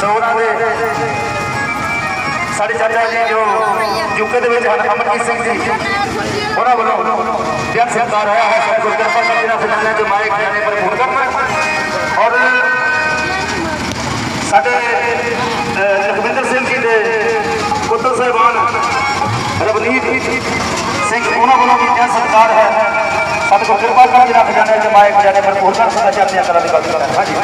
ਸੋ ਉਹਨਾਂ ਦੇ ਸਾਡੇ ਚਾਚਾ ਜੀ ਜੋ ਯੂਕੇ ਦੇ ਵਿੱਚ ਹਨ ਅਮਰਜੀਤ ਸਿੰਘ ਜੀ ਉਹਨਾਂ ਵੱਲੋਂ ਬੇਅੰਤ ਸਤਿਕਾਰ ਹੋਇਆ ਹੈ ਸਤਿਗੁਰ ਕਿਰਪਾ ਕਰ ਜਿਹੜਾ ਫਿਲਮਾਂ ਦੇ ਮਾਇਕ ਜਾਣੇ ਪਰ ਪੂਰਨ ਕਰਨ ਔਰ ਸਾਡੇ ਅਹ, ਲਖਵਿੰਦਰ ਸਿੰਘ ਜੀ ਦੇ ਪੁੱਤਰ ਸਾਹਿਬਾਨ ਰਵਨੀਤ ਸਿੰਘ ਉਹਨਾਂ ਵੱਲੋਂ ਵੀ ਬੇਅੰਤ ਸਤਿਕਾਰ ਹੈ ਸਤਿਗੁਰ ਕਿਰਪਾ ਕਰ ਜਿਹੜਾ ਖਜ਼ਾਨੇ ਦੇ ਮਾਇਕ ਜਾਣੇ ਪਰ ਪੂਰਨ ਕਰਨ ਸਦਾ ਚੜ੍ਹਦੀਆਂ ਕਰਾਂ ਦੀ ਗੱਲ ਕਰਾਂ ਹਾਂਜੀ